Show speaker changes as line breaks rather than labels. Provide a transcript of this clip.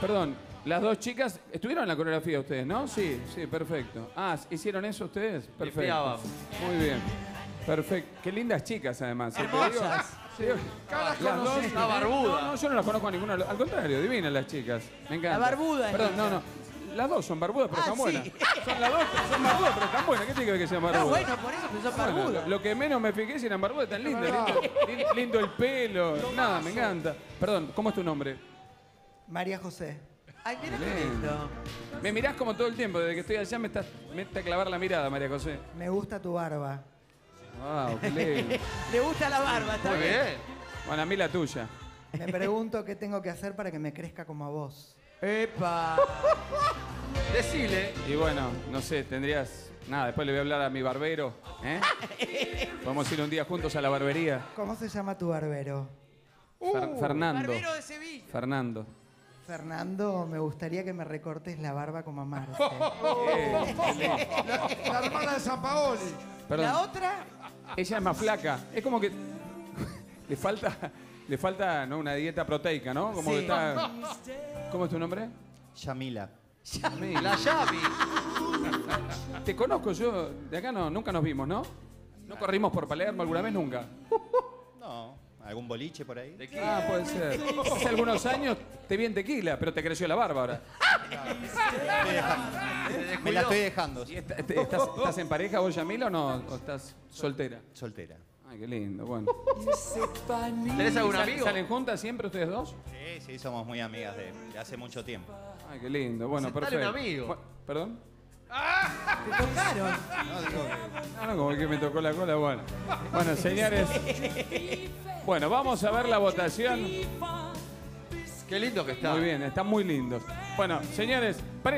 Perdón, las dos chicas estuvieron en la coreografía ustedes, ¿no? Sí, sí, perfecto. Ah, ¿hicieron eso ustedes? Perfecto. Muy bien. Perfecto. Qué lindas chicas, además. ¿eh? Te digo-
Hermosas.
sí,
Caras
las dos.
Una barbuda.
No, no, yo no las conozco a ninguna. Al contrario, divinas las chicas. Me encanta.
La barbuda
Perdón, no, no. Las dos son barbudas, pero
Ah,
están
sí.
buenas. Son las dos, son barbudas, pero están buenas. ¿Qué tiene que ver que sean barbudas?
No, bueno, por eso que son
Bueno,
barbudas.
lo, lo que menos me fijé si eran barbudas tan lindas. Lindo, lin- lindo el pelo. Nada, me encanta. Perdón, ¿cómo es tu nombre?
María José.
Ay, mira qué
lindo. Me mirás como todo el tiempo, desde que estoy allá me estás me está a clavar la mirada, María José.
Me gusta tu barba.
Wow, qué lindo.
Le gusta la barba, está
Muy
bien.
bien.
Bueno, a mí la tuya.
Me pregunto qué tengo que hacer para que me crezca como a vos.
Epa.
Decile.
Y bueno, no sé, tendrías. Nada, después le voy a hablar a mi barbero. ¿eh? Podemos ir un día juntos a la barbería.
¿Cómo se llama tu barbero?
Fer- Fernando.
Barbero de Sevilla.
Fernando.
Fernando, me gustaría que me recortes la barba como a
lindo.
La hermana de San Paoli.
Perdón.
La otra,
Ella es más flaca. Es como que le falta, le falta ¿no? una dieta proteica, ¿no? Como que está. ¿Cómo es tu nombre?
Yamila.
La Yavi.
Te conozco yo. De acá no, nunca nos vimos, ¿no? No corrimos por Palermo alguna vez nunca.
No, algún boliche por ahí.
¿De qué?
Ah, puede ser. Hace algunos años te vi en tequila, pero te creció la barba ahora.
Estoy dejando. Me la estoy dejando.
¿Y est- est- estás, estás en pareja vos, Yamila, o no? ¿O estás soltera?
Soltera.
Ay, qué lindo, bueno.
¿Tenés algún
¿Sal-
amigo?
¿Salen juntas siempre ustedes dos?
Sí, sí, somos muy amigas de, de hace mucho tiempo.
Ay, qué lindo, bueno, perfecto.
un amigo.
¿Perdón?
te tocaron.
No, digo que
Ah, no, como que me tocó la cola, bueno. Bueno, señores. Bueno, vamos a ver la votación.
Qué lindo que está.
Muy bien, están muy lindos. Bueno, señores,